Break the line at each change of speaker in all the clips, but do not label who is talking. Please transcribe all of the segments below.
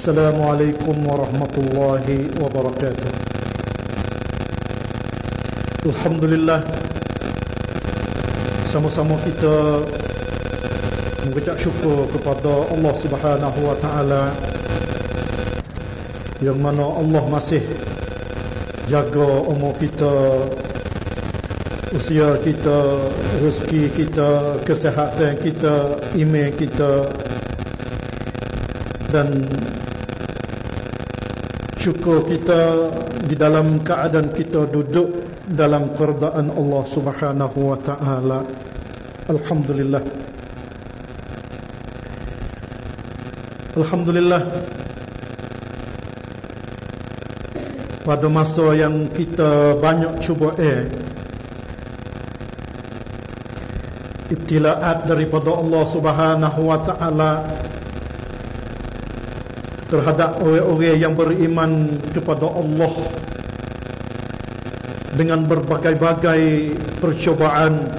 السلام عليكم ورحمة الله وبركاته الحمد لله sama-sama kita mengucap syukur kepada Allah Subhanahu wa taala yang mana Allah masih jaga umur kita usia kita rezeki kita kesihatan kita iman kita dan syukur kita di dalam keadaan kita duduk dalam keridaan Allah Subhanahu wa taala. Alhamdulillah. Alhamdulillah. Pada masa yang kita banyak cuba eh ibtilaat daripada Allah Subhanahu wa taala terhadap orang-orang yang beriman kepada Allah dengan berbagai-bagai percobaan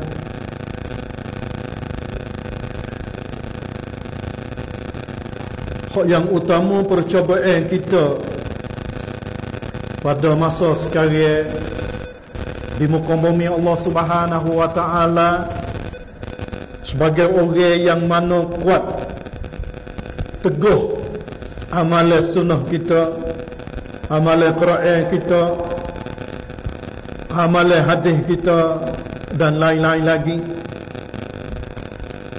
hak yang utama percobaan kita pada masa sekarang di muka bumi Allah Subhanahu wa taala sebagai orang yang mana kuat teguh amalan sunnah kita amalan Quran kita amalan hadis kita dan lain-lain lagi.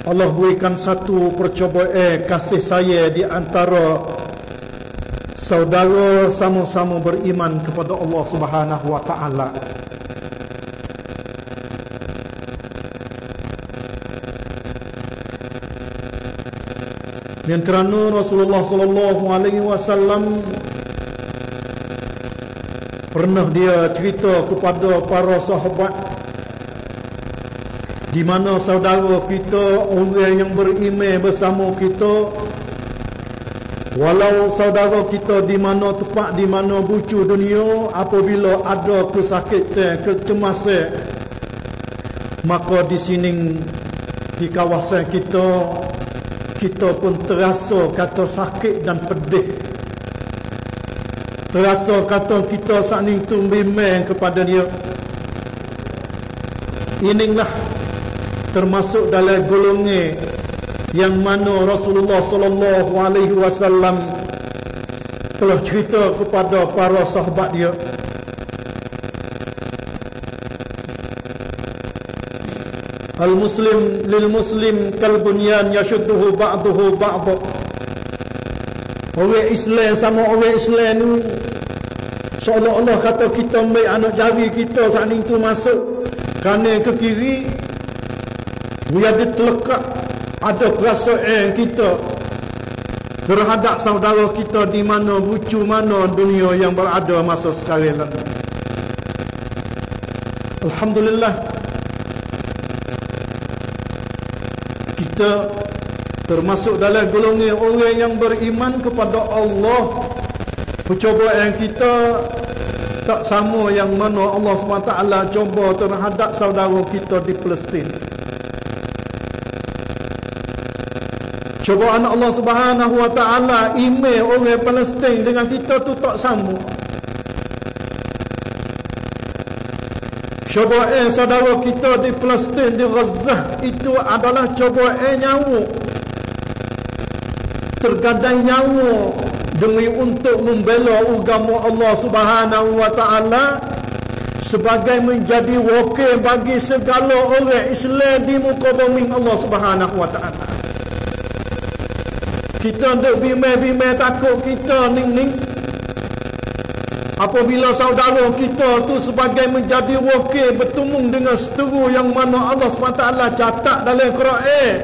Allah berikan satu percobaan kasih saya di antara saudara sama-sama beriman kepada Allah Subhanahu wa taala Dan kerana Rasulullah sallallahu alaihi wasallam pernah dia cerita kepada para sahabat di mana saudara kita orang yang beriman bersama kita walau saudara kita di mana tempat di mana bucu dunia apabila ada kesakitan kecemasan maka di sini di kawasan kita kita pun terasa kata sakit dan pedih. Terasa kata kita saling tu bimbang kepada dia. Inilah termasuk dalam golongan yang mana Rasulullah sallallahu alaihi wasallam telah cerita kepada para sahabat dia Al-Muslim lil-Muslim kal-bunyan yashudduhu ba'duhu ba'd. Orang Islam sama orang Islam ni seolah-olah kata kita ambil anak jari kita saat itu masuk kanan ke kiri dia ada terlekat ada perasaan kita terhadap saudara kita di mana bucu mana dunia yang berada masa sekarang Alhamdulillah kita termasuk dalam golongan orang yang beriman kepada Allah percobaan kita tak sama yang mana Allah SWT cuba terhadap saudara kita di Palestin. Cobaan Allah Subhanahu wa taala email orang Palestin dengan kita tu tak sama Cobaan saudara kita di Palestin di Gaza itu adalah cobaan nyawa. Tergadai nyawa demi untuk membela agama Allah Subhanahu wa taala sebagai menjadi wakil bagi segala orang Islam di muka bumi Allah Subhanahu wa taala. Kita duk bimbang-bimbang takut kita ning-ning Apabila saudara kita tu sebagai menjadi wakil bertemu dengan seteru yang mana Allah SWT catat dalam Quran.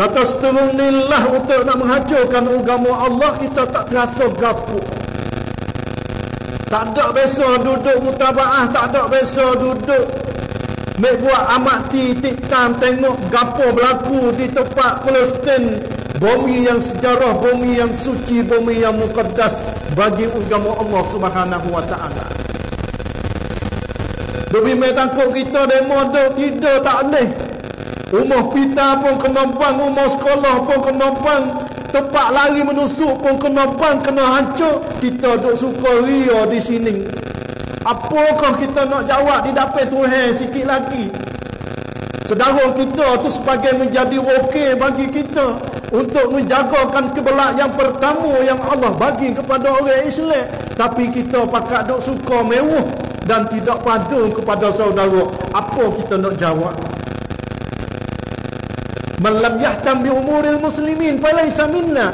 Kata seteru inilah untuk nak menghancurkan agama Allah kita tak terasa gapu. Tak ada biasa duduk mutabaah, tak ada biasa duduk Mek buat amati tikam tengok gapo berlaku di tempat Palestin bumi yang sejarah, bumi yang suci, bumi yang mukaddas bagi agama Allah Subhanahu wa taala. Lebih metangkuk kita demo tu tidak tak boleh. Rumah pita pun kemampuan, rumah sekolah pun kemampuan, tempat lari menusuk pun kena bang kena hancur kita duk suka ria di sini apakah kita nak jawab di dapur Tuhan sikit lagi Sedara kita tu sebagai menjadi wakil bagi kita untuk menjagakan kebelak yang pertama yang Allah bagi kepada orang Islam. Tapi kita pakat duk suka mewah dan tidak padu kepada saudara. Apa kita nak jawab? Malam yahtam bi umuril muslimin falaysa minna.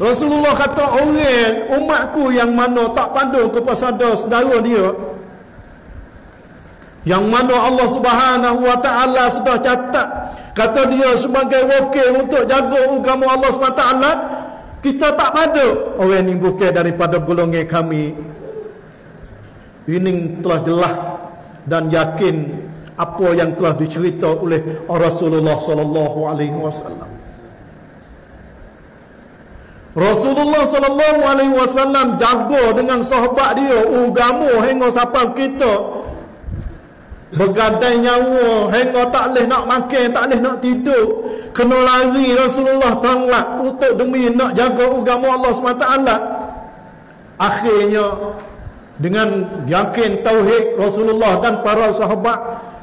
Rasulullah kata orang umatku yang mana tak padu kepada saudara dia yang mana Allah Subhanahu wa taala sudah catat kata dia sebagai wakil untuk jaga agama Allah Subhanahu wa taala kita tak pada orang ini bukan daripada golongan kami. Ini telah jelas dan yakin apa yang telah dicerita oleh Rasulullah sallallahu alaihi wasallam. Rasulullah sallallahu alaihi wasallam jaga dengan sahabat dia agama hingga sampai kita Bergadai nyawa. Hingga tak boleh nak makan Tak boleh nak tidur. Kena lari Rasulullah tanglat Untuk demi nak jaga agama Allah SWT. Akhirnya Dengan yakin Tauhid Rasulullah dan para sahabat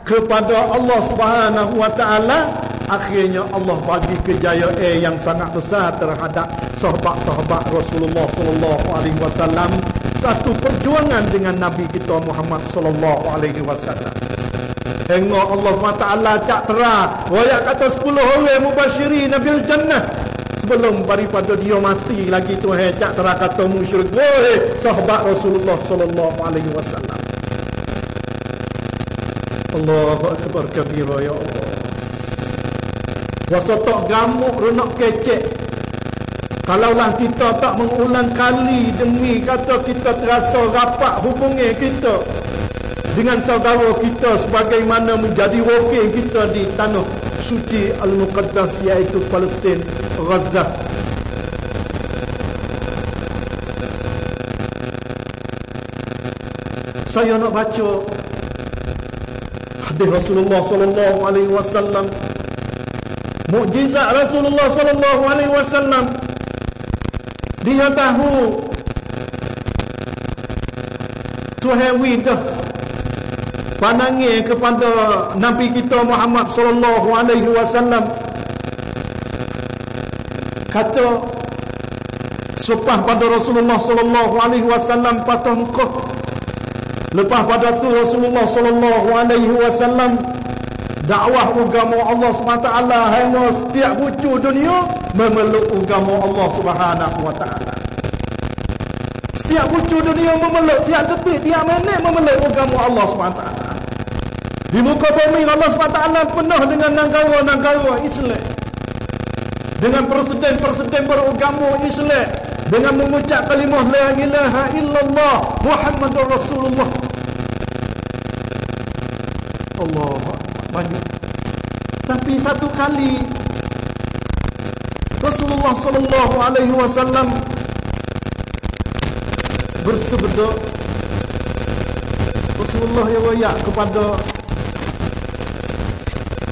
Kepada Allah Taala Akhirnya Allah bagi kejayaan yang sangat besar terhadap sahabat-sahabat Rasulullah sallallahu alaihi wasallam satu perjuangan dengan Nabi kita Muhammad sallallahu alaihi wasallam. Tengok Allah SWT cak terang. Royak kata 10 orang mubasyirin bil jannah. Sebelum daripada dia mati lagi Tuhan cak terang kata musyrik. Wahai sahabat Rasulullah wasallam. Allahu akbar kabira ya Allah. Wasotok gamuk renak kecek Kalaulah kita tak mengulang kali demi kata kita terasa rapat hubungi kita dengan saudara kita sebagaimana menjadi wakil kita di tanah suci Al-Muqaddas iaitu Palestin, Gaza. Saya nak baca hadis Rasulullah sallallahu alaihi wasallam. Mukjizat Rasulullah sallallahu alaihi wasallam. Dia tahu Tuhan widah pandangi kepada Nabi kita Muhammad sallallahu alaihi wasallam. Kata selepas pada Rasulullah sallallahu alaihi wasallam patah Mekah lepas pada tu Rasulullah sallallahu alaihi wasallam dakwah agama Allah SWT hanya setiap bucu dunia memeluk agama Allah Subhanahu wa taala. Setiap bucu dunia memeluk tiap detik tiap minit memeluk agama Allah SWT di muka bumi Allah SWT penuh dengan negara-negara Islam. Dengan presiden-presiden beragama Islam. Dengan mengucap kalimah La ilaha illallah Muhammadur Rasulullah. Allah banyak. Tapi satu kali Rasulullah sallallahu alaihi wasallam bersabda Rasulullah yang wayak kepada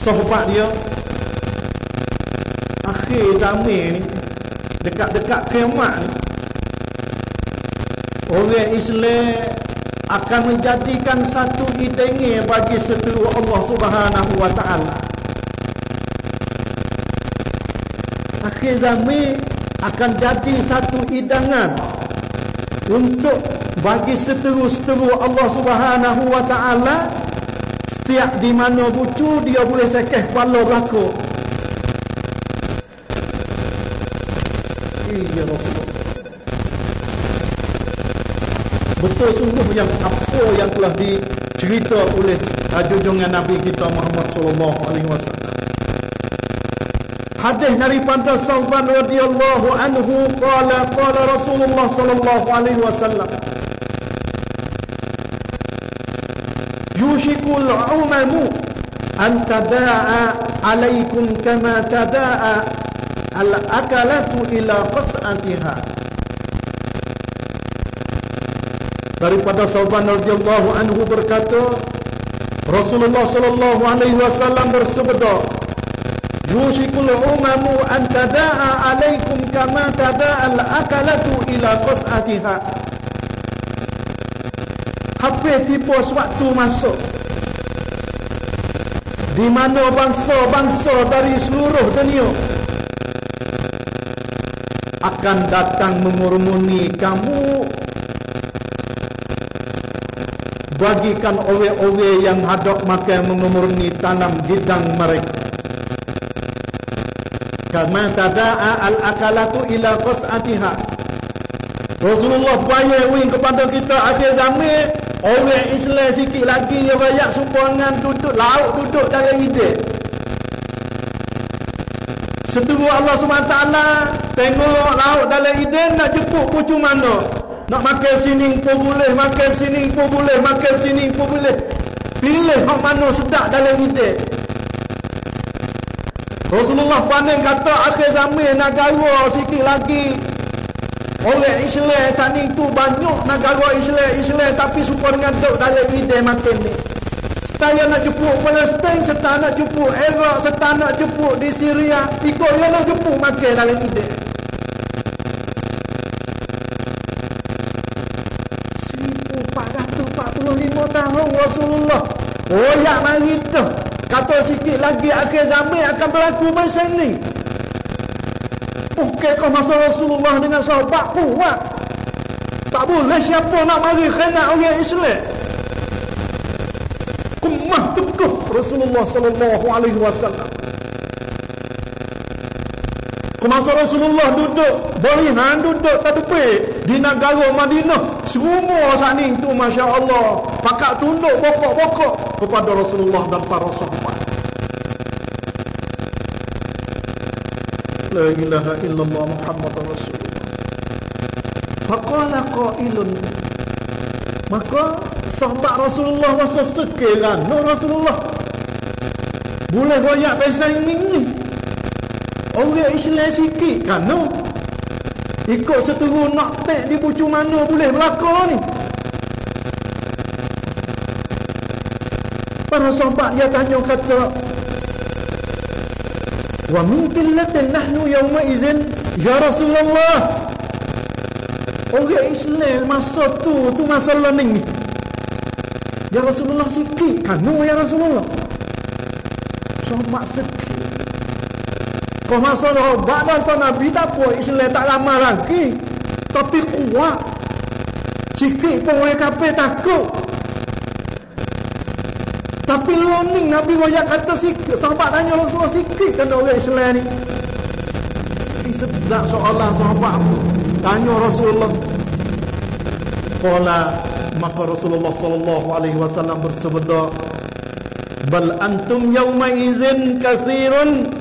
sahabat dia. Akhir zaman ni dekat-dekat kiamat ni orang Islam akan menjadikan satu hidangan bagi seteru Allah Subhanahu wa taala. Akhir zaman akan jadi satu hidangan untuk bagi seteru-seteru Allah Subhanahu wa taala Setiap di mana bucu dia boleh sekeh kepala belakang. Iya Rasulullah. Betul sungguh yang apa yang telah dicerita oleh junjungan Nabi kita Muhammad sallallahu alaihi wasallam. Hadis daripada Salman radhiyallahu anhu qala qala Rasulullah sallallahu alaihi wasallam يوشك الأمم أن تداعى عليكم كما تداعى الأكلة إلى قصعتها daripada Sauban radhiyallahu anhu berkata Rasulullah sallallahu alaihi wasallam bersabda yushikul umamu an tada'a alaikum kama tada'a al-akalatu ila qas'atiha hampir tipu sewaktu masuk. Di mana bangsa-bangsa dari seluruh dunia akan datang mengurumuni kamu bagikan oleh-oleh yang hadap makan mengumurni tanam gidang mereka. Kama tada'a al-akalatu ila qas'atiha. Rasulullah bayar wing kepada kita akhir zaman orang Islam sikit lagi yang rakyat duduk lauk duduk dalam ide Setuju Allah SWT tengok lauk dalam ide nak jemput pucu mana? Nak makan sini pun boleh. Makan sini pun boleh. Makan sini pun boleh. Pilih hak mana sedap dalam ide Rasulullah pandang kata akhir zaman negara sikit lagi oleh Islam sana itu banyak negara Islam Islam tapi suka dengan duk dalam ide makan ni Setaya nak jemput Palestin, serta nak jemput Iraq, serta nak jemput di Syria. Ikut yang nak jemput makan dalam ide. 45 tahun Rasulullah royak mari dah kata sikit lagi akhir zaman akan berlaku macam ni Okey kau masa Rasulullah dengan sahabat kuat tak boleh siapa nak mari kena orang Islam. Kumah teguh Rasulullah sallallahu alaihi wasallam. Kemasa Rasulullah duduk Berihan duduk tepi? Di negara Madinah. Semua saat ini itu Masya Allah Pakat tunduk pokok-pokok Kepada Rasulullah dan para sahabat La ilaha illallah Muhammad Rasulullah. Faqala qailun. Maka sahabat Rasulullah masa sekilan No Rasulullah Boleh banyak pasal ini ni? Orang Islam sikit kan no? Ikut seteru nak tek di bucu mana boleh berlaku ni? Para sahabat dia tanya kata Wa min qillatin nahnu yawma izin Ya Rasulullah. Orang Islam masa tu Tu masa learning ni. Ya Rasulullah sikit kan no ya Rasulullah. Sahabat sikit. Kau masalah badan sa Nabi tak apa Islam tak lama lagi. Tapi kuat. Sikit pun orang kapal takut Tapi learning Nabi royak kata sikit Sahabat tanya Rasulullah sikit kan orang Islam ni. Ini sedap soalan sahabat Tanya Rasulullah. Kala maka Rasulullah sallallahu alaihi wasallam bersabda Bal antum yawma izin kasirun?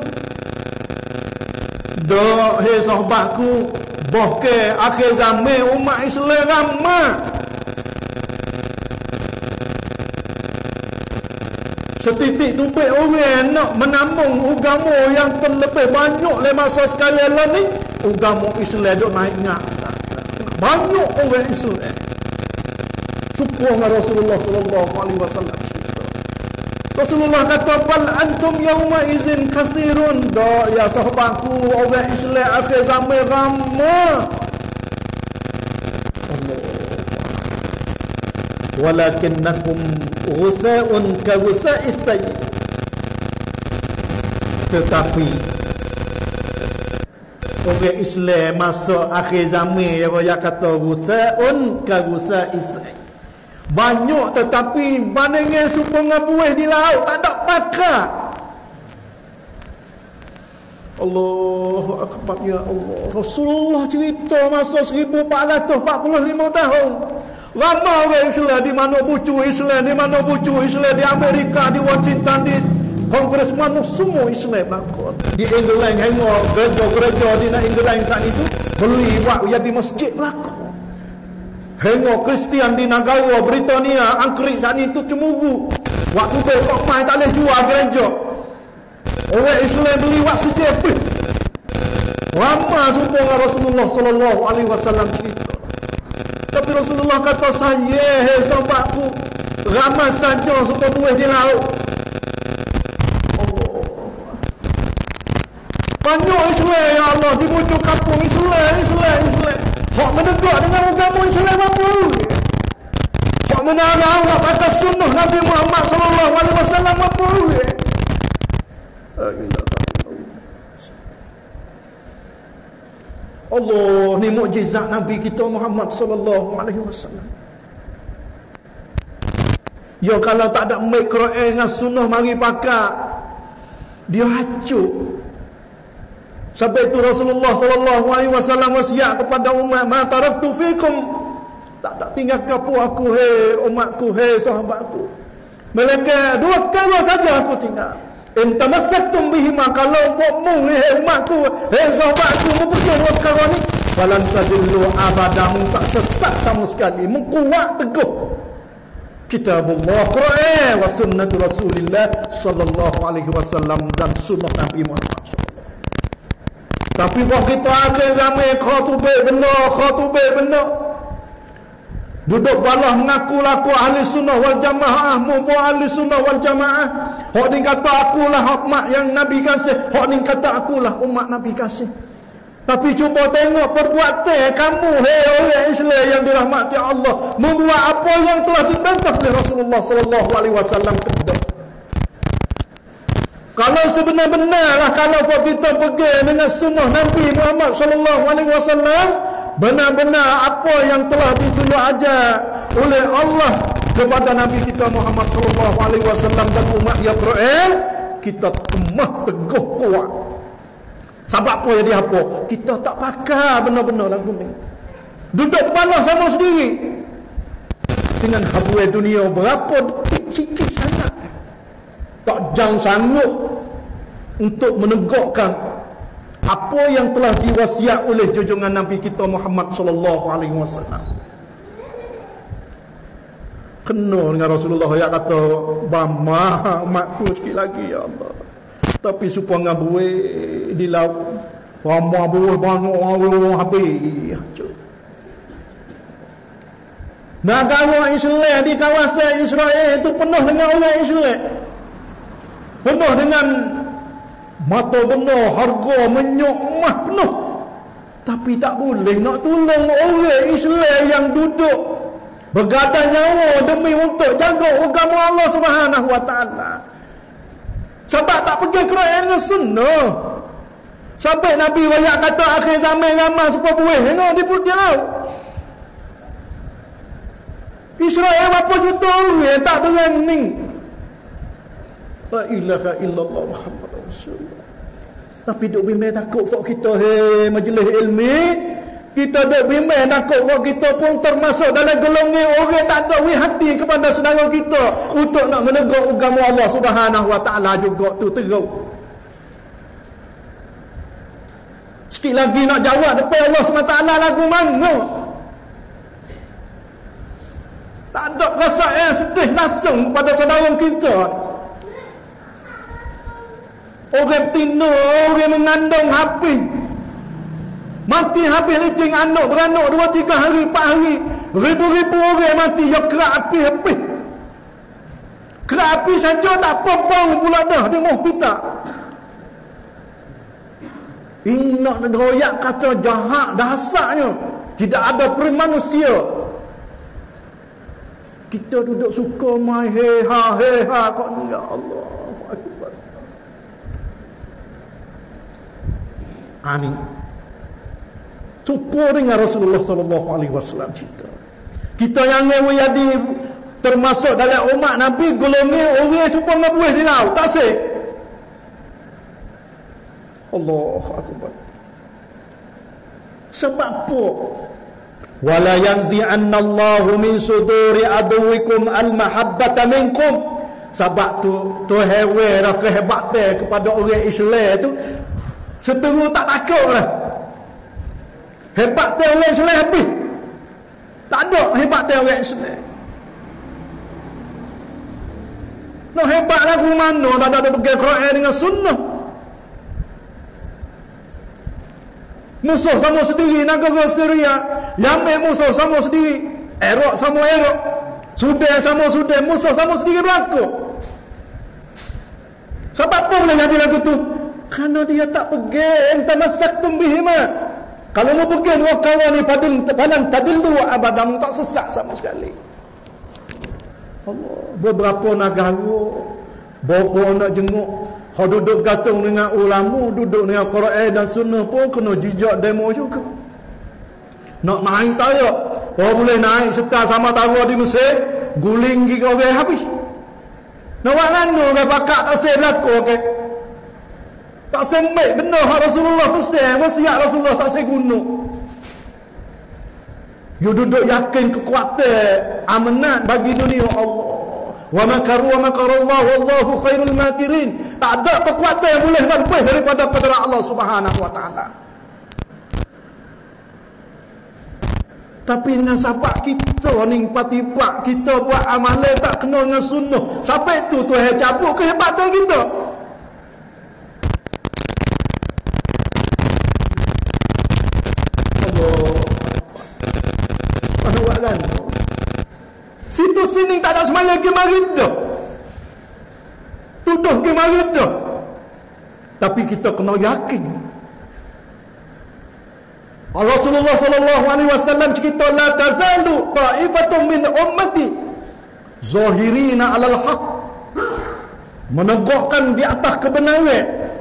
Dok, hei sahabatku Boh ke akhir zaman umat Islam ramah Setitik tupik orang nak menambung agama yang terlebih banyak le masa sekalian lah ni. Agama Islam duk naik ngak. Banyak orang Islam Sukuh dengan Rasulullah SAW Rasulullah kata bal antum yauma izin kasirun. Da ya sahabatku orang Islam akhir zaman ramai walakinnakum ghusa'un ka ghusa'is sayy tetapi orang Islam masuk akhir zaman yang kata ghusa'un ka ghusa'is sayy banyak tetapi bandingnya supaya buih di laut tak ada pakar. Allahu Akbar ya Allah. Rasulullah cerita masa 1445 tahun. Lama orang Islam di mana bucu Islam, di mana bucu Islam di Amerika, di Washington, di Kongres mana semua Islam lakon. Di England hengok gereja-gereja di England saat itu beli ya di masjid lakon. Hengok Kristian di negara Britania, Angkrik saat itu cemuru. Waktu tu kok mai tak boleh jual gereja. Orang Islam beli sejak apa? Lama sumpah Rasulullah sallallahu alaihi wasallam cerita. Tapi Rasulullah kata saya hei sahabatku ramai saja supaya buih di laut. Banyak Islam ya Allah di bujur kampung Islam, Islam, Islam. Hak menegak dengan agama Islam apa? Hak menarang nak baca sunnah Nabi Muhammad sallallahu alaihi wasallam apa? Allah ni mukjizat Nabi kita Muhammad sallallahu alaihi wasallam. Ya kalau tak ada mikro dengan sunnah mari pakai dia hancur Sampai itu Rasulullah sallallahu alaihi wasallam wasiat kepada umat, "Ma taraktu fikum." Tak tak tinggal kapu aku hei umatku hei sahabatku. Mereka dua kali saja aku tinggal. In tamassaktum bihi ma kalau mu hei umatku hei sahabatku mempunyai dua kali ni. Falan tadillu abadan tak sesat sama sekali mengkuat teguh. Kitabullah Quran wa sunnatu Rasulillah sallallahu alaihi wasallam dan sunnah Nabi Muhammad. Tapi buat kita akhir zaman khatubah benar, khatubah benar. Duduk balah mengaku laku ahli sunnah wal jamaah, mu ahli sunnah wal jamaah. Hak ni kata akulah umat yang Nabi kasih, hak ni kata akulah umat Nabi kasih. Tapi cuba tengok perbuatan kamu hei orang Islam yang dirahmati Allah membuat apa yang telah diperintah oleh Rasulullah wasallam kepada kalau sebenar-benarlah kalau kita pergi dengan sunnah Nabi Muhammad sallallahu alaihi wasallam benar-benar apa yang telah ditunjuk ajar oleh Allah kepada Nabi kita Muhammad sallallahu alaihi wasallam dan umat yang Quran kita kemah teguh kuat. Sebab apa jadi apa? Kita tak pakai benar-benar lagu ni duduk kepala sama sendiri. Dengan habuai dunia berapa detik sikit sangat. Tak jang sanggup untuk menegakkan apa yang telah diwasiat oleh junjungan Nabi kita Muhammad sallallahu alaihi wasallam. Kena dengan Rasulullah yang kata bama makku sikit lagi ya Allah. Tapi supaya ngabue di laut bama buah banyak orang habis. Negara Islam di kawasan Israel itu penuh dengan orang Islam penuh dengan mata benar harga menyok mah penuh. Tapi tak boleh nak tolong orang Islam yang duduk bergadang nyawa demi untuk jaga agama Allah Subhanahu wa taala. Sebab tak pergi Quran dan sunnah. Sampai Nabi banyak kata akhir zaman ramai supaya buih tengok di putih laut Israel apa juta orang tak berani. La ilaha illallah Muhammad Rasulullah. Tapi duk bimbing takut fok kita he majlis ilmi, kita duk bimbing takut fok kita pun termasuk dalam golongan orang tak ada wi hati kepada saudara kita untuk nak menegur agama Allah Subhanahu wa taala juga tu teruk. Sikit lagi nak jawab depan Allah SWT lagu mana? Tak ada rasa yang sedih langsung kepada saudara kita. Orang betina, orang mengandung habis. Mati habis licing anak beranak dua tiga hari, empat hari. Ribu-ribu orang mati, ya kerak api habis. Kerak api saja tak apa-apa pula dah dia mau pita. Ingat negoyak kata jahat dasarnya. Tidak ada peri manusia. Kita duduk suka mai heha heha kok ya Allah. Ani cukup dengan Rasulullah sallallahu alaihi wasallam cerita. Kita yang ngewe jadi termasuk dalam umat Nabi golongan orang supaya ngabuih di laut. Tak sih. Allah akbar. Sebab apa? Wala yanzi'anna Allah min suduri aduwikum al-mahabbata minkum. Sebab tu tu hewe dah kehebatan kepada orang Islam tu Seteru tak takut lah. Hebat tu orang Islam habis. Tak ada hebat tu orang Islam. Nak hebat lagu mana tak ada pergi Quran dengan sunnah. Musuh sama sendiri negara Syria. Yamen musuh sama sendiri. Erok sama Erok. Sudan sama Sudan. Musuh sama sendiri berlaku. Sebab apa boleh jadi lagu tu? Kerana dia tak pergi Entah masak tumbihima Kalau mau pergi dua kawan ni Padang, padang tadillu abadam Tak sesak sama sekali. Allah Beberapa negara Berapa nak jenguk Kau duduk gantung dengan ulama Duduk dengan Quran dan sunnah pun Kena jijak demo juga. Nak main tak ya? Oh boleh naik serta sama tahu di Mesir Guling gigi orang habis. Nak buat nganu ke pakak tak saya berlaku ke Tak baik benda Rasulullah pesan Wasiat Rasulullah tak saya guna You duduk yakin kekuatan amanat bagi dunia Allah. Wa makaru wa makarallah wallahu khairul makirin. Tak ada kekuatan yang boleh lebih daripada kepada Allah Subhanahu wa taala. Tapi dengan sahabat kita ni tiba kita buat amalan tak kena dengan sunnah. Sampai tu Tuhan cabut kehebatan kita. Kan situ sini tak ada semayang ke marid dah tuduh ke marid dah tapi kita kena yakin. Rasulullah sallallahu alaihi wasallam cerita la tazalu ta'ifatun min ummati zahirina 'alal haq. Menegakkan di atas kebenaran.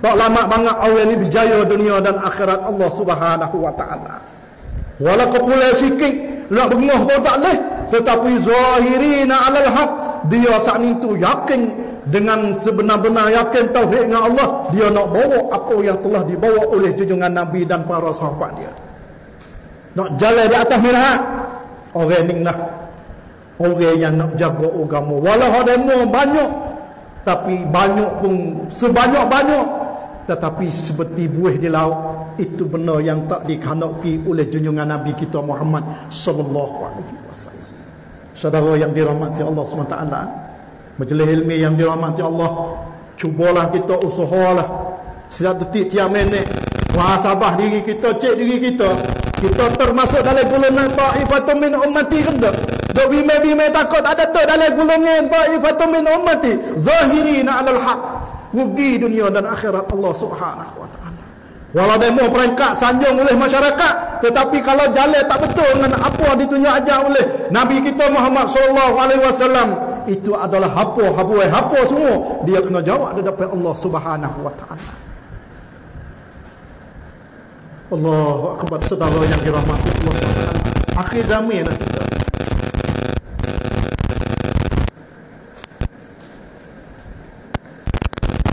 Tak lama banget orang ini berjaya dunia dan akhirat Allah Subhanahu wa taala Walaupun pula sikit nak bengah pun tak leh tetapi zahirina alal haq dia saat itu yakin dengan sebenar-benar yakin tauhid dengan Allah. Dia nak bawa apa yang telah dibawa oleh junjungan Nabi dan para sahabat dia. Nak jalan di atas minat orang ni nak orang yang nak jaga agama. Walau ada banyak tapi banyak pun sebanyak-banyak. Tetapi seperti buih di laut itu benar yang tak dikhanaki oleh junjungan Nabi kita Muhammad sallallahu alaihi wasallam. Saudara yang dirahmati Allah SWT Majlis ilmi yang dirahmati Allah Cubalah kita usahalah Setiap detik tiap minit Muhasabah diri kita, cek diri kita Kita termasuk dalam golongan Ta'ifatun min ummati kena Duk bimai-bimai takut ada tu dalam golongan Ta'ifatun min ummati Zahirina alal haq rugi dunia dan akhirat Allah Subhanahu wa. Walau demo perangkat sanjung oleh masyarakat, tetapi kalau jalan tak betul dengan apa ditunjuk ajar oleh Nabi kita Muhammad sallallahu alaihi wasallam, itu adalah apa habuai apa semua dia kena jawab di depan Allah Subhanahu wa taala. Allahu akbar saudara yang dirahmati Allah Akhir zaman kita.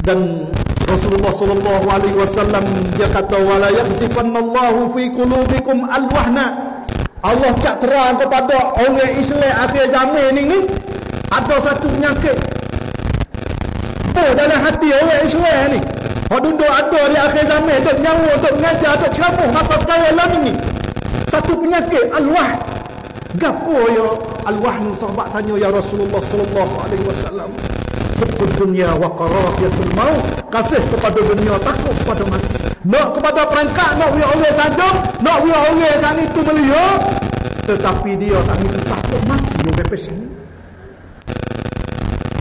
dan Rasulullah sallallahu alaihi wasallam dia kata wala yaghzifannallahu fi qulubikum alwahna. Allah tak terang kepada orang Islam akhir zaman ni ni ada satu penyakit. Oh, dalam hati orang Islam ni. Hak duduk ada di akhir zaman Duk nyawa, duk mengajar, duk ceramah Masa sekarang lah ni. Satu penyakit Al-Wah Gapo ya? Al-Wah ni sahabat tanya Ya Rasulullah Sallallahu Alaihi Wasallam hubbud dunia wa karahiyatul maut kasih kepada dunia takut kepada mati. Nak kepada perangkat nak we orang sadar nak we orang sana itu melia tetapi dia sana itu takut mati yo bepes ini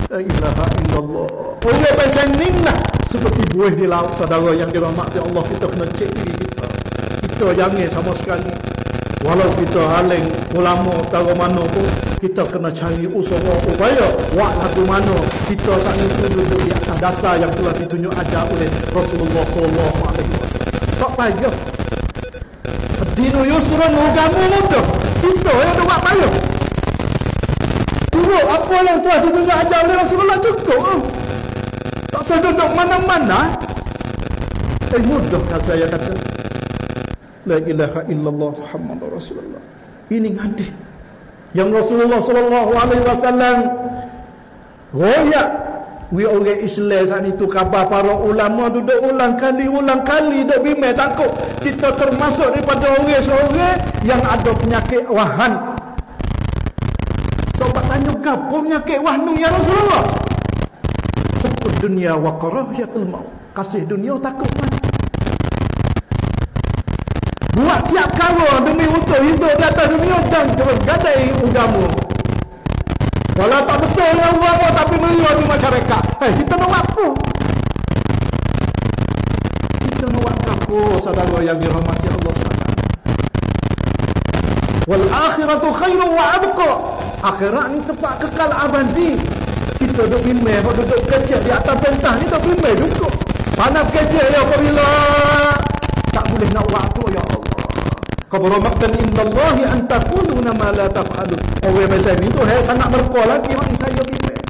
la ilaha illallah. Orang pesan lah. Seperti buih di laut saudara yang dirahmati Allah kita kena cek diri kita. Kita jangan sama sekali Walau kita haling ulama tahu mana pun kita kena cari usaha upaya buat lagu mana kita saat itu duduk di atas dasar yang telah ditunjuk ajar oleh Rasulullah sallallahu alaihi wasallam. Tak payah. Dinu yusrun agama mudah. Kita yang ada buat payah. Turut apa yang telah ditunjuk ajar oleh Rasulullah cukup. Tak usah duduk mana-mana. Eh mudah kan saya kata. La ilaha illallah Muhammad Rasulullah. Ini hadis yang Rasulullah sallallahu alaihi wasallam royak we orang Islam saat itu khabar para ulama duduk ulang kali ulang kali duk bimbang takut kita termasuk daripada orang-orang yang ada penyakit wahan Sobat tanya gapo penyakit wahnu ya Rasulullah? Hukum dunia wa karahiyatul maut. Kasih dunia takut mati. Buat tiap kara demi untuk hidup di atas dunia dan gadai agama. Kalau tak betul yang agama tapi melihat di masyarakat. Eh, kita nak apa? kafur saudara yang dirahmati Allah SWT wal akhiratu khairu wa abqa akhirat ni tempat kekal abadi kita duduk bimbing duduk, kerja di atas pentah ni duduk bimbing duduk panas kerja ya apabila tak boleh nak waktu ya Kabura maktan inna Allahi an taquluna ma la taf'alun. Orang macam ni tu hai sangat berkol lagi mak saya bimbing.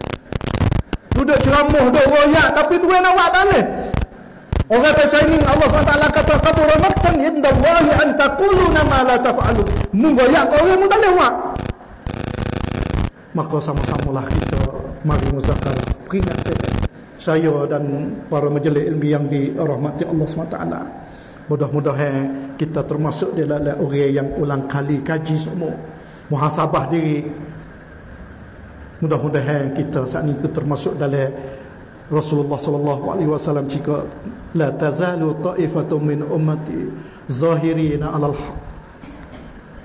Duduk ceramah duduk royak tapi tu nak buat tak boleh. Orang pasal ini Allah SWT kata kabura maktan inna Allahi an taquluna ma la taf'alun. Menggoyak kau orang mu tak boleh buat. Maka sama-samalah kita mari muzakar peringat saya dan para majlis ilmi yang dirahmati Allah SWT. Mudah-mudahan kita termasuk dalam orang yang ulang kali kaji semua. Muhasabah diri. Mudah-mudahan kita saat ini termasuk dalam Rasulullah sallallahu alaihi wasallam jika la tazalu ta'ifatun min ummati zahirina 'alal haq.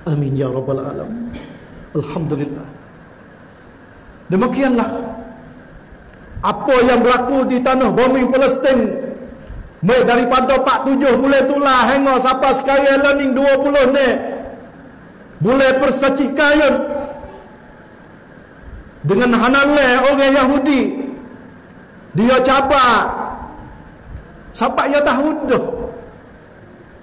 Amin ya rabbal alamin. Alhamdulillah. Demikianlah apa yang berlaku di tanah bumi Palestin Mai daripada 47 bulan itulah hingga sampai sekarang learning 20 ni. Boleh persacik kain. Dengan hanale orang Yahudi. Dia cabar. Sampai ia tahu dah.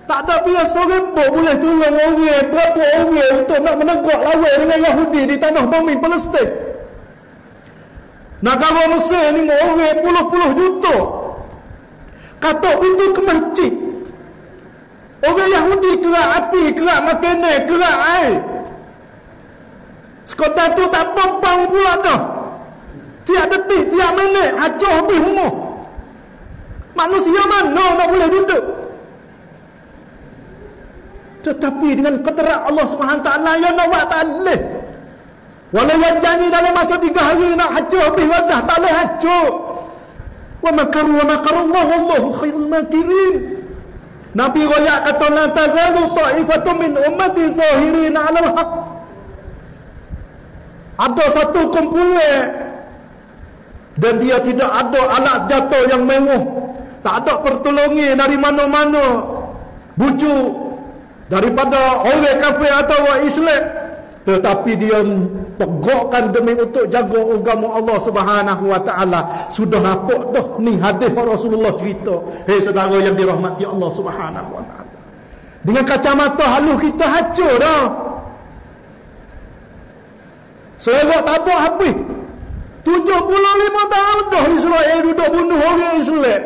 Tak ada biasa rempuk boleh tolong orang berapa orang untuk nak menegak lawan dengan Yahudi di tanah bumi Palestin. Negara Mesir ni orang puluh-puluh juta Katok pintu ke masjid. Orang Yahudi kerak api, kerak makanan, kerak air. Sekota tu tak pompang pula dah. Tiap detik, tiap minit, hancur habis umur. Manusia mana nak boleh duduk? Tetapi dengan keterak Allah SWT yang nak buat tak boleh. Walau yang janji dalam masa tiga hari nak hancur habis wazah, tak boleh hancur. Wa makaru wa makaru Allah khairul makirin. Nabi royak kata La tazalu ta'ifatun min Ummati zahirin alam haq. Ada satu kumpulan Dan dia tidak ada alat jatuh yang mewah. Tak ada pertolongan dari mana-mana. Bucu Daripada orang kafir atau Islam tetapi dia tegakkan demi untuk jaga agama Allah Subhanahu wa taala. Sudah nampak dah ni hadis Rasulullah cerita. Hei saudara yang dirahmati Allah Subhanahu wa taala. Dengan kacamata halus kita hancur dah. Serak tabuk habis. 75 tahun dah Israel duduk bunuh orang Islam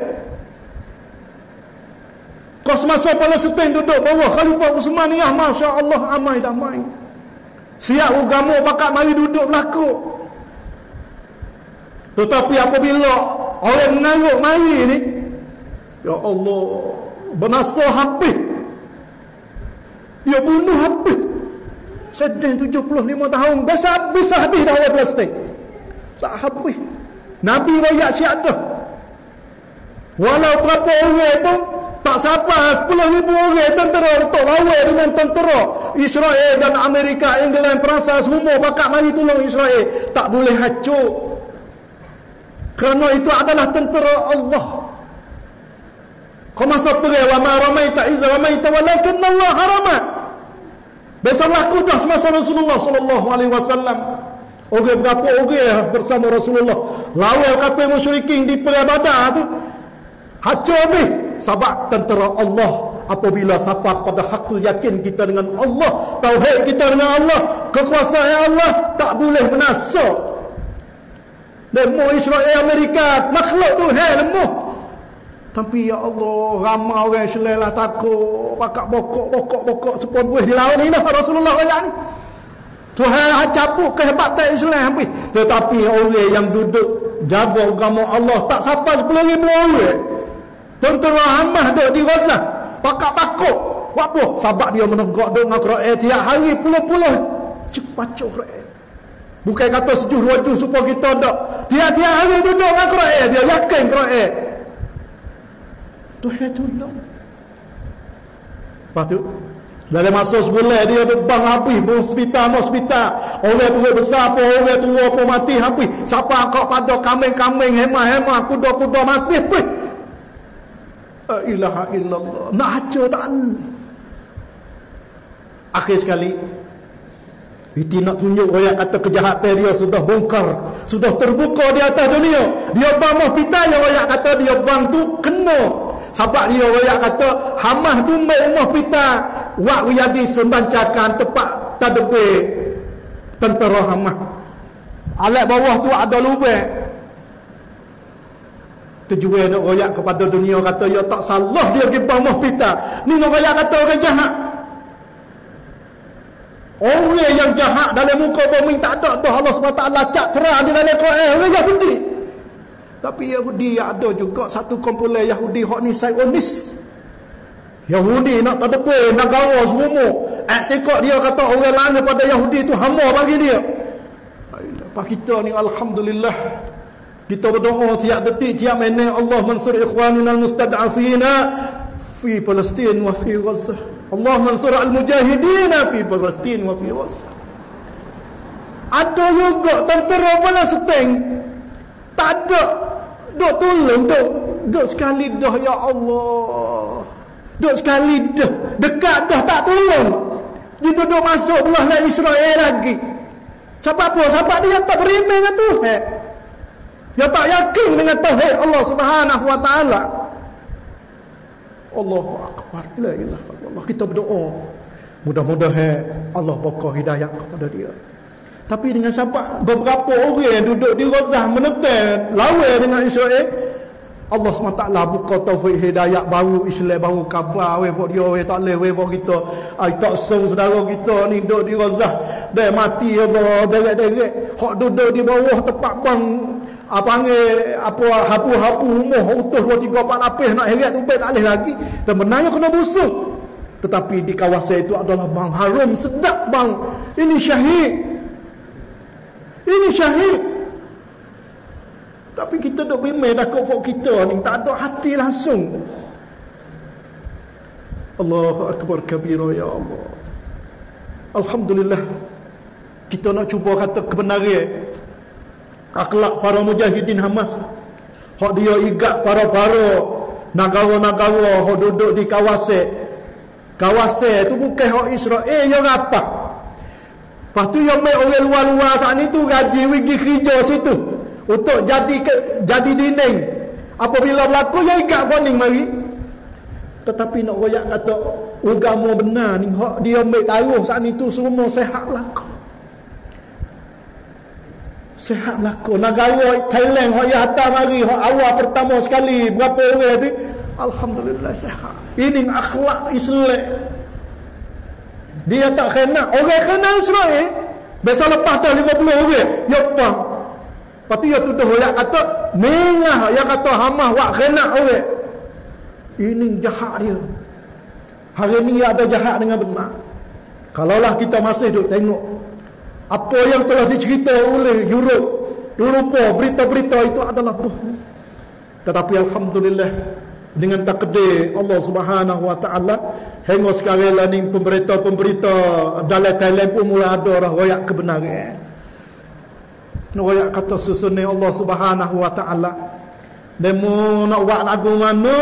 Kos masa Palestin duduk bawah Khalifah Utsmaniyah Masya Allah amai damai Siap agama pakat mari duduk berlaku. Tetapi apabila orang mengaruk mari ni, Ya Allah, benasa habis. Dia bunuh habis. Sedang 75 tahun, biasa habis habis dah orang plastik. Tak habis. Nabi rakyat siap dah. Walau berapa orang pun, tak siapa 10 ribu orang tentera untuk lawan dengan tentera Israel dan Amerika, England, Perancis semua bakal mari tolong Israel. Tak boleh hancur. Kerana itu adalah tentera Allah. Kau masa pergi wa ma ramaita izza ramaita walakin Allah haramat. Besarlah kudah semasa Rasulullah sallallahu alaihi wasallam. Orang berapa orang bersama Rasulullah lawan kafir musyrikin di perang Badar tu. Hancur habis. Sebab tentera Allah. Apabila siapa pada hakul yakin kita dengan Allah tauhid kita dengan Allah kekuasaan Allah tak boleh menasuk lemah Israel Amerika makhluk tu hai lemah tapi ya Allah ramai orang Islam lah takut pakak bokok bokok bokok sepon buih di laut ni lah Rasulullah kata ni. Tuhan cabut kehebatan Islam tetapi orang yang duduk jaga agama Allah tak sampai 10 ribu orang Tentera Hamas duduk di Gaza. Pakak pakuk. Buat apa? Sebab dia menegak duduk dengan Quran. Tiap hari puluh-puluh. Pacuk Quran. Bukan kata sejuh dua juh supaya kita tak. Tiap-tiap hari duduk dengan Quran. Dia yakin Quran. Tuhan tolong. Lepas tu. Dalam masa sebulan dia bang habis hospital hospital. Orang perut besar apa orang tua apa mati habis. Siapa kau pada kambing-kambing hemah-hemah kuda-kuda mati habis. La ilaha illallah. Hancur tak Akhir sekali, Iti nak tunjuk orang kata kejahatan dia sudah bongkar, sudah terbuka di atas dunia. Dia bang mau pita yang orang kata dia bang tu kena. Sebab dia orang kata Hamas tu rumah pita. Wak wiyadi sembancakan tepat tadebe tentera Hamas. Alat bawah tu ada lubang. Tujuan nak royak kepada dunia kata ya tak salah dia pergi mau pita. Ni nak royak kata orang jahat. Orang yang jahat dalam muka bumi tak ada dah Allah SWT lacak terang di dalam Quran orang Yahudi. Tapi Yahudi ada juga satu kumpulan Yahudi hak ni Zionis. Yahudi nak terdepan negara semua. Etikot dia kata orang lain daripada Yahudi itu hamba bagi dia. Pak kita ni alhamdulillah kita berdoa tiap detik tiap minit Allah mansur ikhwanina almustad'afina fi Palestin wa fi Gaza. Allah mansur al-mujahidin fi Palestin wa fi Gaza. Ada juga tentera Palestin tak ada dok tolong dok dok sekali dah ya Allah. Dok sekali dah dekat dah tak tolong. Dia duduk masuk belah Israel lagi. Siapa apa? Siapa dia tak beriman dengan Tuhan? Dia tak yakin dengan Tuhan Allah Subhanahu wa taala. Allahu akbar. La ilaha illallah. Kita berdoa. Mudah-mudahan Allah buka hidayah kepada dia. Tapi dengan siapa beberapa orang yang duduk di Gaza menekan lawan dengan Israel Allah SWT buka taufik hidayah baru Islam baru kabar we buat dia we tak leh we buat kita ai tak song saudara kita ni duduk di Gaza dah mati apa derek-derek hok duduk di bawah tempat bang apa panggil apa hapu-hapu rumah utuh dua tiga empat lapis nak heret tu tak boleh lagi temenanya kena busuk. Tetapi di kawasan itu adalah bang harum sedap bang. Ini syahid. Ini syahid. Tapi kita duk bimbing dah kau kita ni tak ada hati langsung. Allahu akbar kabira ya Allah. Alhamdulillah. Kita nak cuba kata kebenaran akhlak para mujahidin Hamas. Hak dia igat para-para negara-negara hak duduk di kawasan. Kawasan tu bukan hak Israel yang apa lepas tu yang main orang luar-luar saat ni tu gaji wigi kerja situ. Untuk jadi ke, jadi dinding. Apabila berlaku ya igat koning mari. Tetapi nak royak kata agama benar ni hak dia ambil taruh saat ni tu semua sehat berlaku Sehat berlaku. Negara Thailand hok ya hantar mari hok awal pertama sekali berapa orang tu? Alhamdulillah sehat. Ini akhlak Islam. Dia tak kena. Orang kena Israel. Besok lepas dah 50 orang. Ya apa? Lepas tu ya tuduh orang kata, Mengah yang kata Hamas wak kena orang. Ini jahat dia. Hari ni ada jahat dengan benar. Kalaulah kita masih duduk tengok apa yang telah dicerita oleh Europe Eropa berita-berita itu adalah bohong tetapi Alhamdulillah dengan takdir Allah subhanahu wa ta'ala hingga sekarang lah ni pemberita-pemberita dalam Thailand pun mula ada rakyat kebenaran. Rakyat kata susunnya Allah subhanahu wa ta'ala Nemu nak buat lagu mana?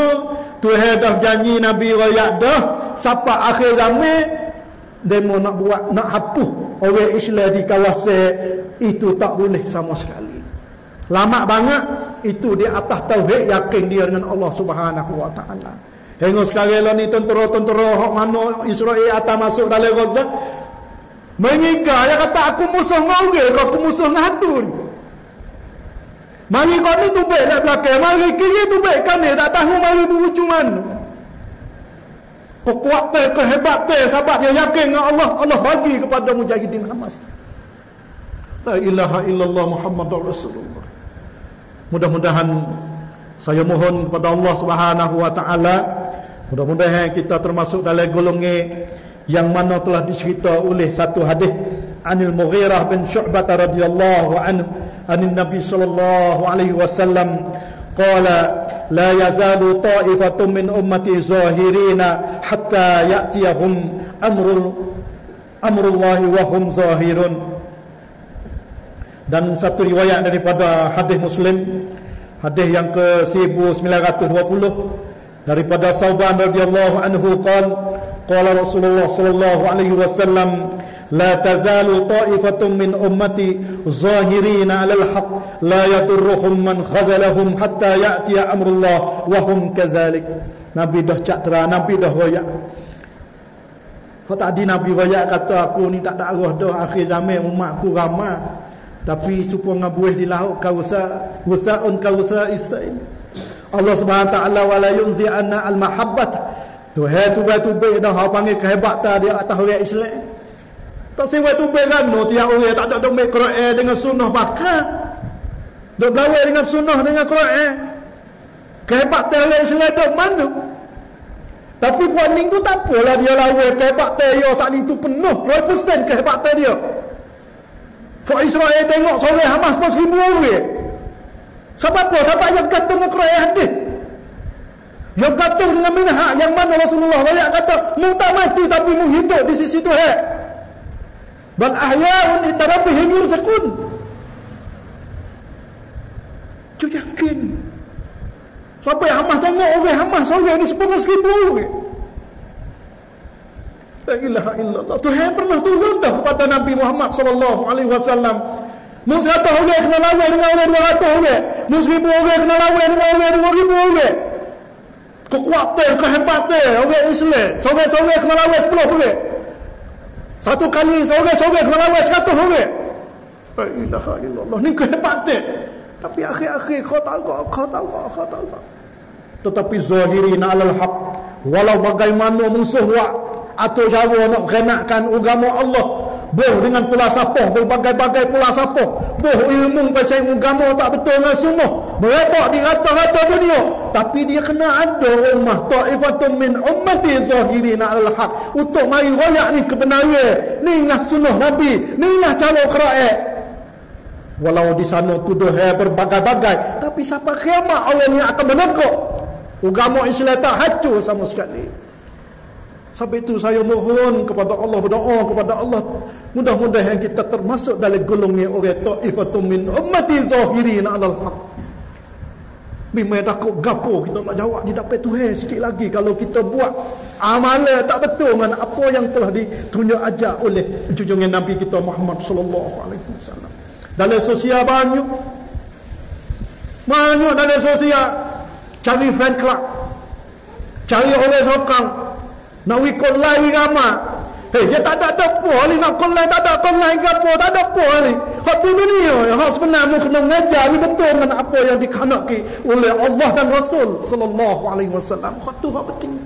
Tuhan dah janji Nabi rakyat dah Sampai akhir zaman Demo nak buat Nak hapus orang Islam di kawasan itu tak boleh sama sekali. Lama banget itu di atas tauhid yakin dia dengan Allah Subhanahu wa taala. Hingga sekarang lah ni tentera-tentera hak mana Israel atas masuk dalam Gaza mengikat dia kata aku musuh ngau ke aku musuh ngatu ni. Mari kau ni tu baik lah belakang Mari kiri tu baik kan ni Tak tahu mari berujung mana kekuatan kehebatan sahabat yang yakin dengan Allah. Allah bagi kepada mujahidin Hamas. La ilaha illallah muhammadur rasulullah. Mudah-mudahan saya mohon kepada Allah Subhanahu wa taala mudah-mudahan kita termasuk dalam golongan yang mana telah dicerita oleh satu hadis. Anil Mughirah bin Syu'bah radhiyallahu anhu anin Nabi sallallahu alaihi wasallam qala la yazalu ta'ifatun min ummati zahirina hatta ya'tiyahum amrul amrullahi wa hum zahirun. Dan satu riwayat daripada hadis muslim hadis yang ke 1920 daripada Sauban radhiyallahu anhu qala qala Rasulullah sallallahu alaihi wasallam la tazalu ta'ifatun min ummati zahirin 'ala al-haq la yadurruhum man khazalahum hatta ya'ti amrullah wa hum kadzalik Nabi dah cak terang Nabi dah royak. Kau tadi Nabi royak kata aku ni tak ada arwah dah akhir zaman umat aku ramai. Tapi supaya ngabuih di laut kau usah usah Israel Allah Subhanahu taala wala yunzi anna al mahabbat tu he tu tu be dah panggil kehebatan dia atas orang Islam tak sewa tu be kan? No tiap orang tak ada dok Quran dengan sunnah. Bakal dok gawe dengan sunnah dengan Quran. Kehebatan orang Islam dok mana? Tapi puan ning tu tak apalah dia lawan. Kehebatan dia saat ni tu penuh. 100% kehebatan dia? For Israel tengok sore Hamas pas ribu orang. Sebab apa? Sebab yang gantung dengan Quran hadis. Yang gantung dengan minhak yang mana Rasulullah banyak kata, mu tak mati tapi mu hidup di sisi Tuhan. Bal ahya'un inda rabbihim yurzaqun. Cu yakin. Sampai Hamas tengok orang Hamas orang ni sepuluh seribu orang. La ilaha illallah. Tuhan pernah turun dah kepada Nabi Muhammad sallallahu alaihi wasallam Mu seratus orang kena lawan dengan orang dua ratus orang. Mu seribu orang kena lawan dengan orang dua ribu orang. Kekuatan, kehebatan orang Islam. Seorang-seorang kena lawan sepuluh orang. Satu kali seorang-seorang kena lawan seratus orang. La ilaha illallah. Ni kehebatan. Tapi akhir-akhir kau tahu kau, kau tahu kau, kau tahu kau. Tetapi zahirin alal haq. Walau bagaimana musuh wak atau jawa nak kenakkan agama Allah boh dengan pula sapah berbagai-bagai pula sapah boh ilmu pasal agama tak betul dengan semua. Mereka di rata-rata dunia. Tapi dia kena ada ummah ta'ifatun min ummati zahirin al haq. Untuk mari royak ni kebenaran. Ni lah sunnah nabi. Ni lah cara qiraat walau di sana tuduh berbagai-bagai. Tapi siapa kiamat orang yang akan menekuk? Agama Islam tak hancur sama sekali Sebab itu saya mohon kepada Allah berdoa kepada Allah. Mudah-mudahan kita termasuk dalam golongan orang taifatum min ummati zahirin alal haq. Memang takut gapo kita nak jawab di dapat Tuhan sikit lagi. Kalau kita buat amalan tak betul dengan apa yang telah ditunjuk ajar oleh junjungan Nabi kita Muhammad sallallahu alaihi wasallam. Dalam sosial banyak banyak dalam sosial. Cari fan club. Cari orang sokang nak wikul lain agama. Hei, dia tak ada apa ni nak kul lain, tak ada kul lain ke apa, tak ada apa ni. Hak tu yang hak sebenarnya kena mengajar ni betul dengan apa yang dikehendaki oleh Allah dan Rasul sallallahu alaihi wasallam. Hak tu hak penting.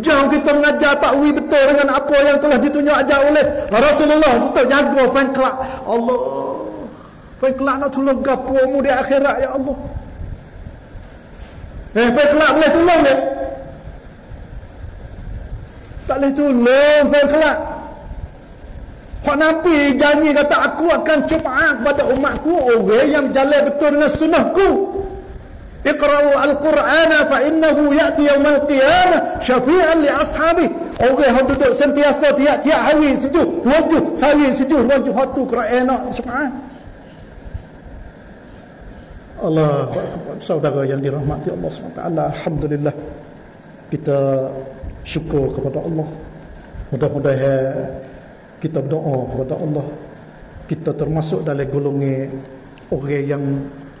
Jangan kita mengajar takwi betul dengan apa yang telah ditunjuk ajar oleh Rasulullah. Kita jaga fan club. Allah. Fan club nak tolong gapo mu di akhirat ya Allah. Eh, fan club boleh tolong dia. Tak boleh tolong saya kelak. Kau Nabi janji kata aku akan cepat kepada umatku orang yang jalan betul dengan sunnahku. Iqra'u al-Qur'ana fa innahu ya'ti yawmal qiyamah syafi'an li ashabi. Orang yang duduk sentiasa tiap-tiap hari sejuk, wajah sehari sejuk, wajah hatu Qur'an nak cepat. Allah saudara yang dirahmati Allah SWT Alhamdulillah kita syukur kepada Allah. Mudah-mudahan kita berdoa kepada Allah. Kita termasuk dalam golongan orang yang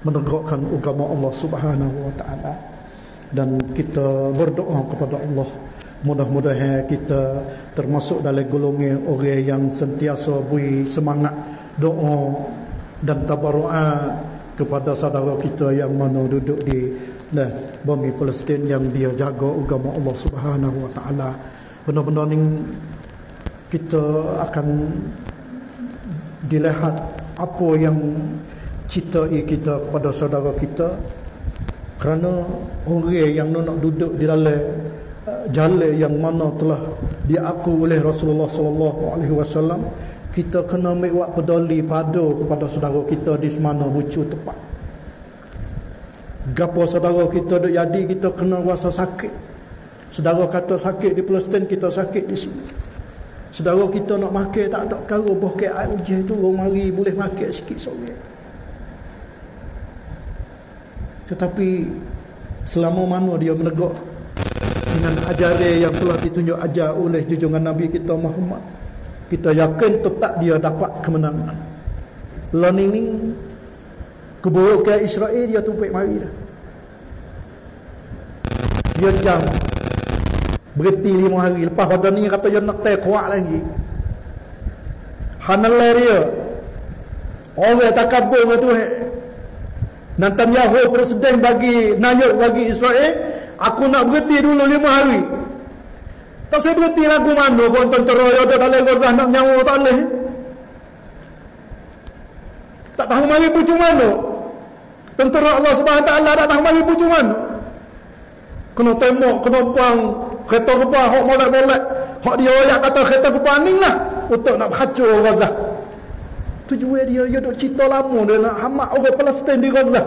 menegakkan agama Allah Subhanahu wa taala. Dan kita berdoa kepada Allah. Mudah-mudahan kita termasuk dalam golongan orang yang sentiasa beri semangat doa dan tabarruat kepada saudara kita yang mana duduk di nah bumi Palestin yang dia jaga agama Allah Subhanahu wa taala. Benar-benar ni kita akan dilihat apa yang cita kita kepada saudara kita. Kerana orang yang nak duduk di dalam uh, jalan yang mana telah diaku oleh Rasulullah sallallahu alaihi wasallam kita kena ambil peduli pada kepada saudara kita di mana bucu tepat Gapo saudara kita duk jadi kita kena rasa sakit. Saudara kata sakit di Palestin kita sakit di sini. Saudara kita nak makan tak ada perkara boh ke air hujan tu orang mari boleh makan sikit sore. Tetapi selama mana dia menegak dengan ajaran yang telah ditunjuk ajar oleh junjungan Nabi kita Muhammad kita yakin tetap dia dapat kemenangan learning ni keburukan Israel dia tumpik mari dah. Dia jam berhenti lima hari. Lepas pada ni kata dia nak tay kuat lagi. Hanalai dia. Orang takabur tu Netanyahu presiden bagi nayuk bagi Israel aku nak berhenti dulu lima hari. Tak saya berhenti lagu mana pun tentera yang ada dalam Gaza nak nyawa tak boleh. Tak tahu mari pucung mana tentera Allah tak tahu mari pucung mana kena tembak kena buang kereta kebah hok molek-molek. Hok dia ayat kata kereta kebah ni lah untuk nak hancur Gaza. Tujuan dia dia duk cerita lama dia nak hamak orang Palestin di Gaza.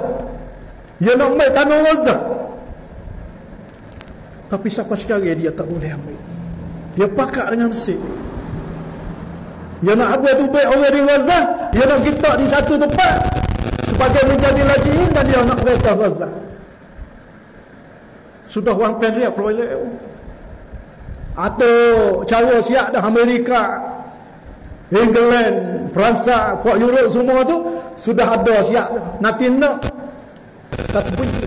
Dia nak ambil tanah Gaza. Tapi siapa sekali dia tak boleh ambil. Dia pakat dengan si dia nak ambil tu baik orang di Gaza dia nak kita di satu tempat sebagai menjadi lajiin dan dia nak kereta Gaza sudah orang pendek proyek atau cara siap dah Amerika England, Fransa, Fort Europe semua tu sudah ada siap nanti nak tak bunyi.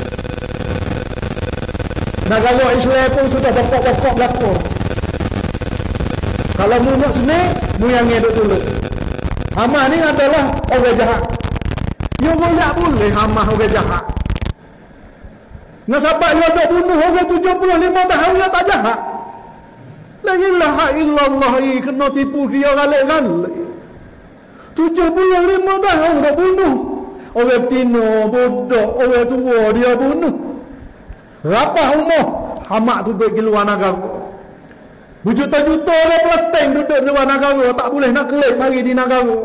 Negara Israel pun sudah pokok-pokok belakang kalau mu nak sini mu yang duduk dulu. Hamas ni adalah orang jahat dia boleh boleh Hamas orang jahat sahabat dia ada bunuh orang 75 tahun dia tak jahat La ilaha illallah kena tipu dia. Tujuh bulan lima tahun dah bunuh. Orang betina, budak, orang tua dia bunuh. Rapah umur. Hamak tu duduk di luar negara. Berjuta-juta orang Palestin duduk di luar negara. Tak boleh nak kelik mari di negara.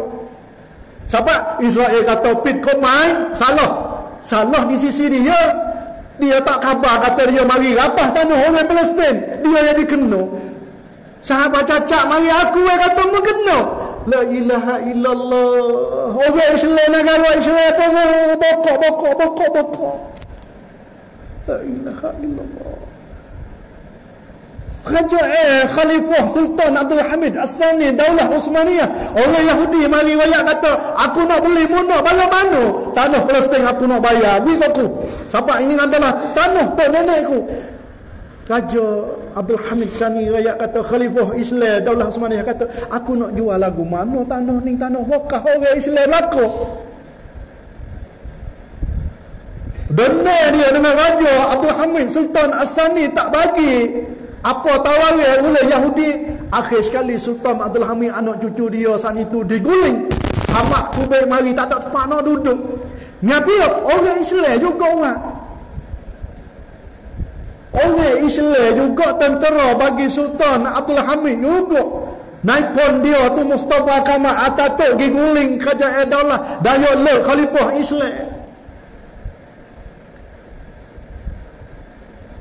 Sebab Israel kata pit komai, salah. Salah di sisi dia. Dia tak khabar kata dia mari rapah tanah orang Palestin. Dia yang dikena. Sahabat cacat mari aku yang kata mengena. La ilaha illallah. Orang Islam negara Islam tu bokok bokok bokok bokok. La ilaha illallah. Raja eh, Khalifah Sultan Abdul Hamid As-Sani Daulah Osmaniyah Orang Yahudi mari wayak kata Aku nak beli munak bayar mana Tanah Palestin aku nak bayar. Beri aku. Sebab ini adalah tanah tok nenekku Raja Abdul Hamid Sani rakyat kata Khalifah Islam Daulah Osmaniyah kata aku nak jual lagu mana tanah ni? Tanah wakah orang Islam laku. Benar dia dengan Raja Abdul Hamid Sultan Asani tak bagi apa tawaran oleh Yahudi. Akhir sekali Sultan Abdul Hamid anak cucu dia saat itu diguling. Hamak kubik mari tak ada tempat nak duduk. Nyapiak orang Islam juga orang. Orang Islam juga tentera bagi Sultan Abdul Hamid juga. Naik pun dia tu Mustafa Kamal Ataturk pergi guling kerajaan daulah Dayok Le Khalifah Islam.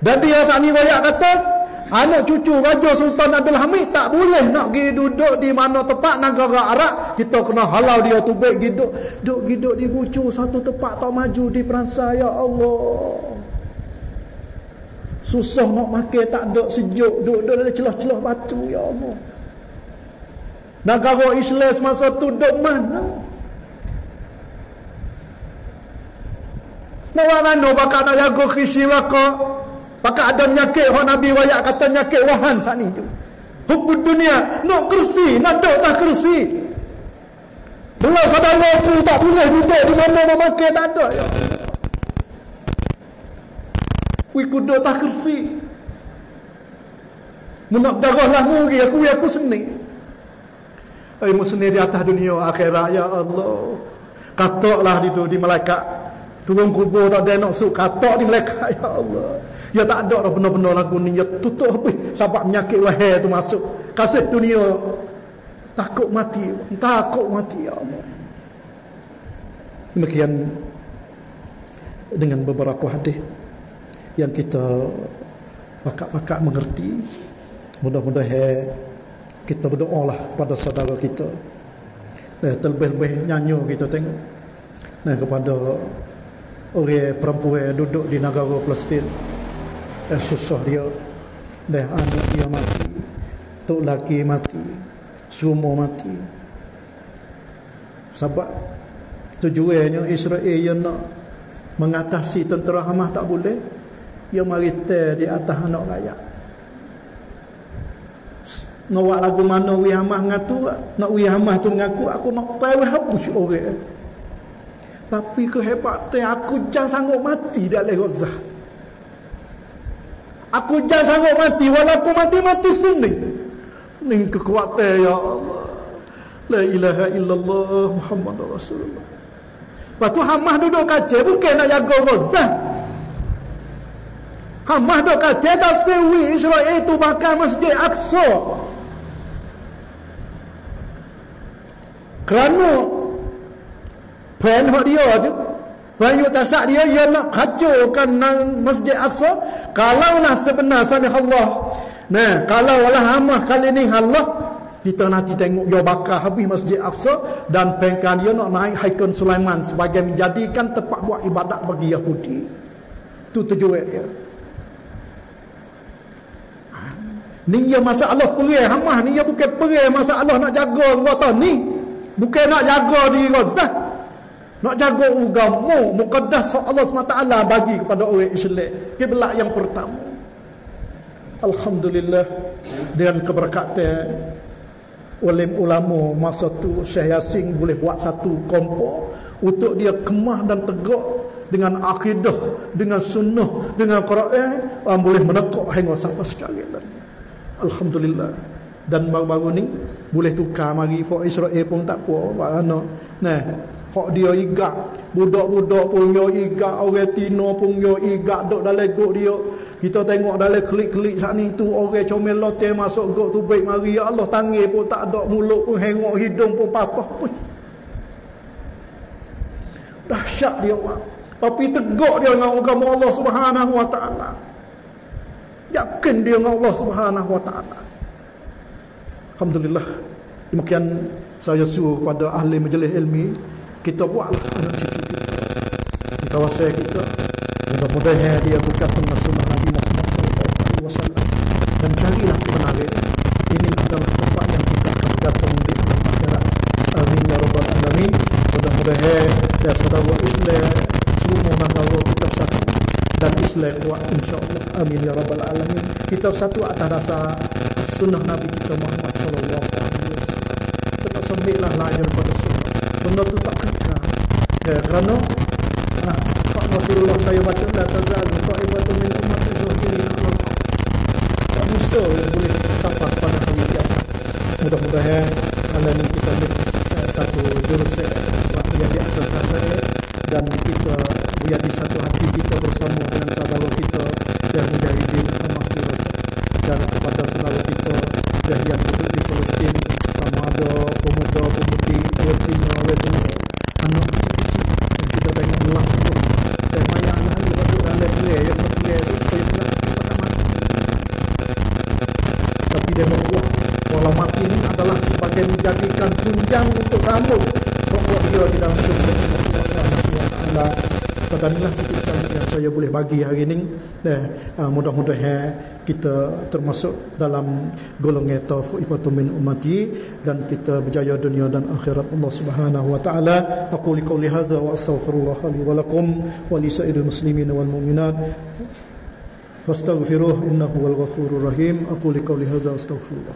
Dan dia saat ni kata, anak cucu Raja Sultan Abdul Hamid tak boleh nak pergi duduk di mana tempat negara Arab. Kita kena halau dia tu baik duduk. Duduk-duduk di bucu satu tempat tak maju di Peransa. Ya Allah. Susah nak makan tak ada sejuk duduk dalam celah-celah batu ya Allah. Negara Islam semasa tu duduk mana? Nak mana bakal nak jaga krisi raka? Bakal ada nyakit orang Nabi wayak kata nyakit wahan saat ni tu. Hukum dunia nak kersi, nak duduk tak kersi. Belah saudara aku tak boleh duduk di mana nak makan tak ada ya. Kui kuda tak kersi. Menak darah lah muri aku aku seni. Ai musni di atas dunia akhirat ya Allah. Kataklah di tu di malaikat. Turun kubur tak ada nak suk katak di malaikat ya Allah. Ya tak ada dah benar-benar lagu ni. Ya tutup habis sebab penyakit wahai tu masuk. Kasih dunia. Takut mati, takut mati ya Allah. Demikian dengan beberapa hadis yang kita pakak-pakak mengerti. Mudah-mudahan kita berdoa lah kepada saudara kita. Dan terlebih-lebih nyanyi kita tengok. Dan kepada orang perempuan duduk di negara Palestin susah dia dan anak dia mati tok laki mati semua mati. Sebab tujuannya Israel yang nak mengatasi tentera Hamas tak boleh dia mari di atas anak rakyat. Ngawak lagu mana wi Hamas ngatu nak wi Hamas tu ngaku aku nak tahu habis orang. Tapi kehebatan aku jangan sanggup mati dalam Gaza aku jangan sanggup mati walaupun mati-mati sunni ni kekuatan ya Allah la ilaha illallah Muhammad Rasulullah Lepas tu Hamas duduk kaca bukan nak jaga Gaza. Hamas duduk kaca tak sewi Israel itu bakar Masjid Aqsa. Kerana plan hak dia tu Banyak tasak dia Dia nak kacaukan Masjid Aqsa Kalaulah sebenar Sami Allah Nah, kalau Allah Hamas kali ni Allah kita nanti tengok dia bakar habis Masjid Aqsa dan pengkan dia nak naik Haikal Sulaiman sebagai menjadikan tempat buat ibadat bagi Yahudi. Itu tujuan dia. Ni ya masalah perih Hamas ni ya bukan perih masalah nak jaga kota ni. Bukan nak jaga di Gaza. Nak jaga agama mukaddas Allah SWT bagi kepada orang Islam. Kiblat yang pertama. Alhamdulillah dengan keberkatan oleh ulama masa tu Syekh Yasin boleh buat satu kompo untuk dia kemah dan tegak dengan akidah dengan sunnah dengan Quran boleh menekuk hingga sampai sekali Alhamdulillah dan baru-baru ni boleh tukar mari for Israel pun tak apa nah hak dia igak budak-budak pun yo igak orang Tino pun yo igak dok dalam gok dia kita tengok dalam klik-klik saat ni tu orang comel lote masuk gok tu baik mari ya Allah tangi pun tak ada mulut pun hengok hidung pun papah pun. Dahsyat dia orang. Tapi tegak dia dengan agama Allah Subhanahu wa taala. Yakin dia dengan Allah Subhanahu wa taala. Alhamdulillah. Demikian saya suruh kepada ahli majlis ilmi kita buatlah anak cucu kita. Di kawasan kita mudah-mudahan dia buka tengah sunnah Nabi Muhammad SAW dan carilah kebenaran ini adalah tempat yang kita akan datang di akhirat amin ya rabbal alamin. Mudah-mudahan ya saudara Islam. Semua mengalau kita satu. Dan Islam kuat insyaAllah. Amin ya rabbal alamin. Kita satu atas dasar sunnah Nabi kita Muhammad SAW kita sembihlah lahir pada sunnah benda itu tak kekal ya, kerana Rasulullah saya baca la tazal ta'ibatu min ummati zahiri tak bisa yang boleh sampai pada hari kiamat mudah-mudahan malam ini kita lihat uh, satu jurus waktu yang di atas dan kita menjadi satu hati kita bersama dengan saudara kita yang menjadi di rumah dan kepada saudara kita yang duduk di Palestin sama ada pemuda, pemudi, orang Cina, orang Cina anak kita tengok langsung dan menjadikan tunjang untuk sambung pokok dia di dalam surga Allah Sikit sekali yang saya boleh bagi hari ini dan uh, mudah-mudahan kita termasuk dalam golongan taufiq min ummati dan kita berjaya dunia dan akhirat. Allah Subhanahu wa taala aku liqauli hadza wa astaghfirullah li wa lakum wa li sa'iril muslimin wal mu'minat. Fastaghfiruh innahu wal ghafurur rahim. Aku liqauli hadza astaghfirullah